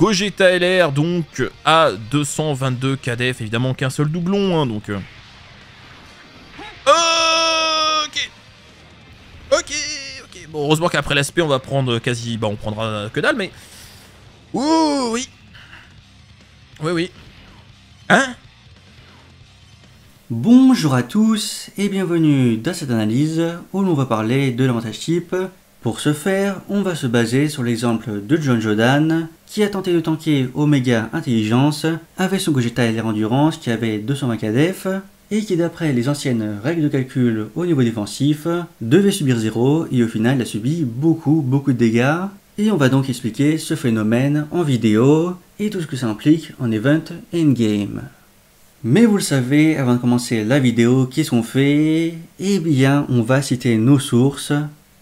Gogeta LR donc à 222 KDF, évidemment qu'un seul doublon, hein, donc... Euh. Ok. Ok, ok, bon heureusement qu'après l'aspect on va prendre quasi... Bah on prendra que dalle, mais... Ouh, oui. Oui, oui. Hein? Bonjour à tous et bienvenue dans cette analyse où l'on va parler de l'avantage type pour ce faire, on va se baser sur l'exemple de John Jodan, qui a tenté de tanker Omega Intelligence avec son Gogeta LR Endurance qui avait 220 KDF, et qui d'après les anciennes règles de calcul au niveau défensif, devait subir 0 et au final a subi beaucoup beaucoup de dégâts. Et on va donc expliquer ce phénomène en vidéo et tout ce que ça implique en event in-game. Mais vous le savez, avant de commencer la vidéo, qu'est-ce qu'on fait? Eh bien, on va citer nos sources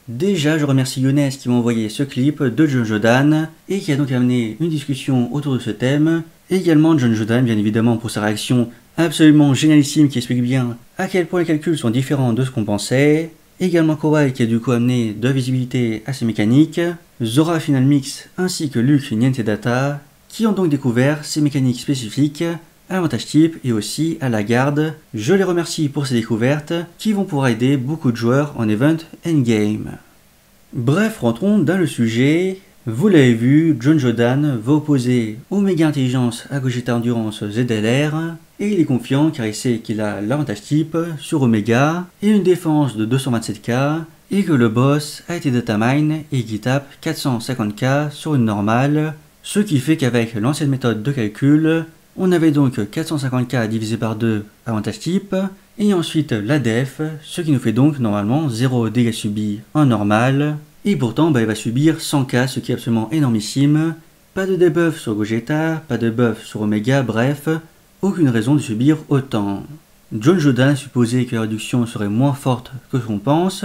Déjà, je remercie Younes qui m'a envoyé ce clip de John Jodan et qui a donc amené une discussion autour de ce thème. Également John Jodan, bien évidemment, pour sa réaction absolument génialissime qui explique bien à quel point les calculs sont différents de ce qu'on pensait. Également Kowai qui a du coup amené de la visibilité à ces mécaniques. Zora Final Mix ainsi que Luke Niente Data qui ont donc découvert ces mécaniques spécifiques à l'avantage type et aussi à la garde. Je les remercie pour ces découvertes qui vont pouvoir aider beaucoup de joueurs en event endgame. Bref, rentrons dans le sujet. Vous l'avez vu, John Jodan va opposer Omega Intelligence à Gogeta Endurance ZLR et il est confiant car il sait qu'il a l'avantage type sur Omega et une défense de 227k et que le boss a été datamine et qu'il tape 450k sur une normale, ce qui fait qu'avec l'ancienne méthode de calcul, on avait donc 450k divisé par 2 avantage type, et ensuite la def, ce qui nous fait donc normalement 0 dégâts subis en normal, et pourtant bah, il va subir 100k, ce qui est absolument énormissime. Pas de debuff sur Gogeta, pas de buff sur Omega, bref, aucune raison de subir autant. John Jodan supposait que la réduction serait moins forte que ce qu'on pense,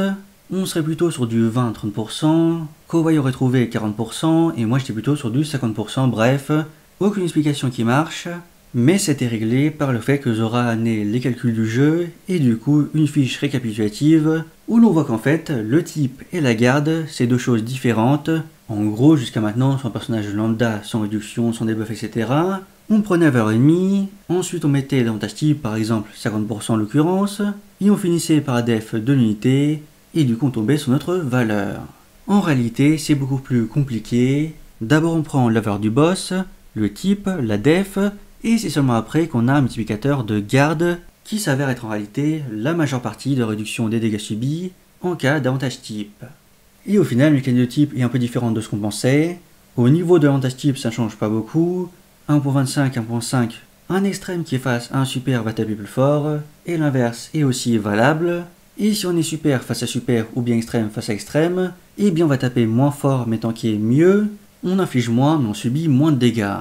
on serait plutôt sur du 20-30%, Kowai aurait trouvé 40%, et moi j'étais plutôt sur du 50%, bref, aucune explication qui marche, mais c'était réglé par le fait que Zora a amené les calculs du jeu et du coup une fiche récapitulative où l'on voit qu'en fait le type et la garde c'est deux choses différentes. En gros jusqu'à maintenant un personnage lambda sans réduction, sans debuff etc. On prenait valeur ennemie, ensuite on mettait l'avantage type par exemple 50% en l'occurrence, et on finissait par la def de l'unité et du coup on tombait sur notre valeur. En réalité c'est beaucoup plus compliqué. D'abord on prend la valeur du boss, le type, la def, et c'est seulement après qu'on a un multiplicateur de garde qui s'avère être en réalité la majeure partie de réduction des dégâts subis en cas d'avantage type. Et au final, le mécanique de type est un peu différent de ce qu'on pensait. Au niveau de l'avantage type, ça change pas beaucoup. 1.25, 1.5, un extrême qui est face à un super va taper plus fort, et l'inverse est aussi valable. Et si on est super face à super ou bien extrême face à extrême, eh bien on va taper moins fort mais tant qu'il est mieux, on inflige moins mais on subit moins de dégâts.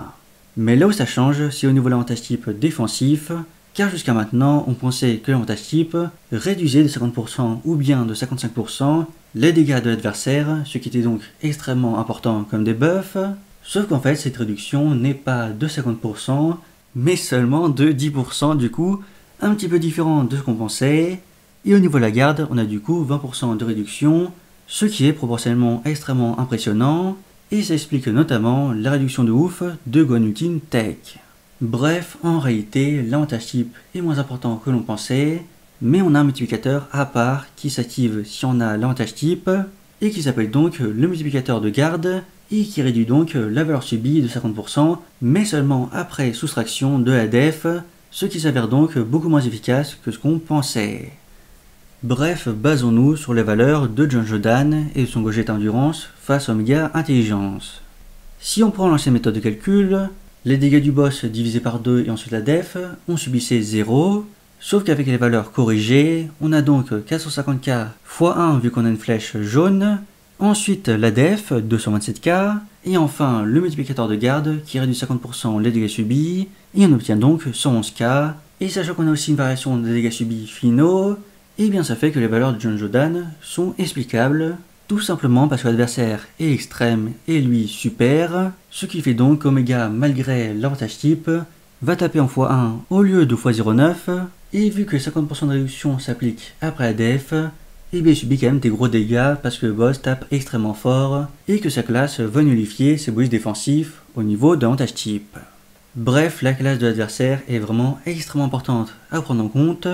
Mais là où ça change, c'est au niveau de l'avantage type défensif, car jusqu'à maintenant, on pensait que l'avantage type réduisait de 50% ou bien de 55% les dégâts de l'adversaire, ce qui était donc extrêmement important comme des buffs, sauf qu'en fait cette réduction n'est pas de 50%, mais seulement de 10% du coup, un petit peu différent de ce qu'on pensait, et au niveau de la garde, on a du coup 20% de réduction, ce qui est proportionnellement extrêmement impressionnant, et ça explique notamment la réduction de ouf de Guanutin Tech. Bref, en réalité, l'avantage type est moins important que l'on pensait, mais on a un multiplicateur à part qui s'active si on a l'avantage type, et qui s'appelle donc le multiplicateur de garde, et qui réduit donc la valeur subie de 50%, mais seulement après soustraction de la def, ce qui s'avère donc beaucoup moins efficace que ce qu'on pensait. Bref, basons-nous sur les valeurs de John Jodan et son Gogeta Endurance face à Omega Intelligence. Si on prend l'ancienne méthode de calcul, les dégâts du boss divisés par 2 et ensuite la def, on subissait 0, sauf qu'avec les valeurs corrigées, on a donc 450k x 1 vu qu'on a une flèche jaune, ensuite la def 227k, et enfin le multiplicateur de garde qui réduit 50% les dégâts subis, et on obtient donc 111k, et sachant qu'on a aussi une variation des dégâts subis finaux, eh bien ça fait que les valeurs de John Jodan sont explicables, tout simplement parce que l'adversaire est extrême et lui super, ce qui fait donc qu'Omega, malgré l'avantage type, va taper en x1 au lieu de x09, et vu que 50% de réduction s'applique après la def, et bien il subit quand même des gros dégâts parce que le boss tape extrêmement fort et que sa classe va nullifier ses bonus défensifs au niveau de l'avantage type. Bref, la classe de l'adversaire est vraiment extrêmement importante à prendre en compte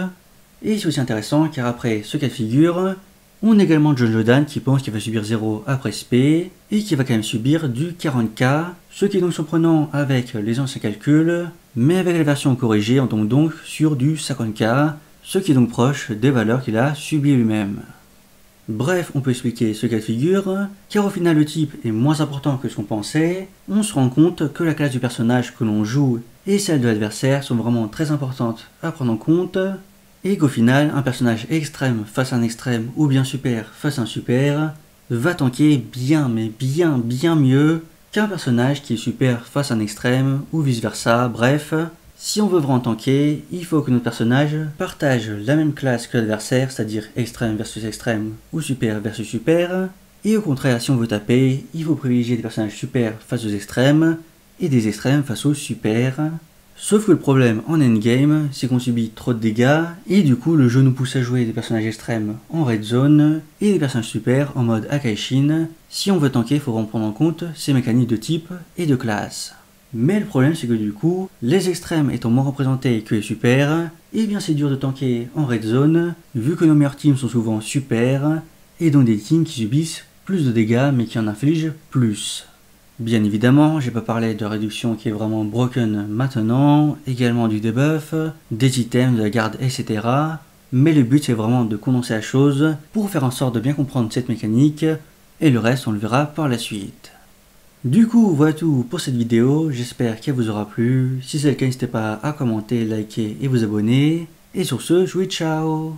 et c'est aussi intéressant car après ce cas de figure, on a également John Jodan qui pense qu'il va subir 0 après SP et qui va quand même subir du 40k, ce qui est donc surprenant avec les anciens calculs, mais avec la version corrigée on tombe donc sur du 50k, ce qui est donc proche des valeurs qu'il a subies lui-même. Bref, on peut expliquer ce cas de figure, car au final le type est moins important que ce qu'on pensait, on se rend compte que la classe du personnage que l'on joue et celle de l'adversaire sont vraiment très importantes à prendre en compte, et qu'au final, un personnage extrême face à un extrême ou bien super face à un super va tanker bien mais bien bien mieux qu'un personnage qui est super face à un extrême ou vice versa, bref, si on veut vraiment tanker, il faut que notre personnage partage la même classe que l'adversaire, c'est-à-dire extrême versus extrême ou super versus super. Et au contraire, si on veut taper, il faut privilégier des personnages super face aux extrêmes et des extrêmes face aux super. Sauf que le problème en endgame, c'est qu'on subit trop de dégâts, et du coup le jeu nous pousse à jouer des personnages extrêmes en red zone, et des personnages super en mode Akaishin. Si on veut tanker, il faut prendre en compte ces mécaniques de type et de classe. Mais le problème c'est que du coup, les extrêmes étant moins représentés que les super, eh bien c'est dur de tanker en red zone, vu que nos meilleurs teams sont souvent super, et donc des teams qui subissent plus de dégâts mais qui en infligent plus. Bien évidemment, j'ai pas parlé de réduction qui est vraiment broken maintenant, également du debuff, des items, de la garde, etc. Mais le but c'est vraiment de condenser la chose pour faire en sorte de bien comprendre cette mécanique, et le reste on le verra par la suite. Du coup, voilà tout pour cette vidéo, j'espère qu'elle vous aura plu. Si c'est le cas, n'hésitez pas à commenter, liker et vous abonner. Et sur ce, je vous dis ciao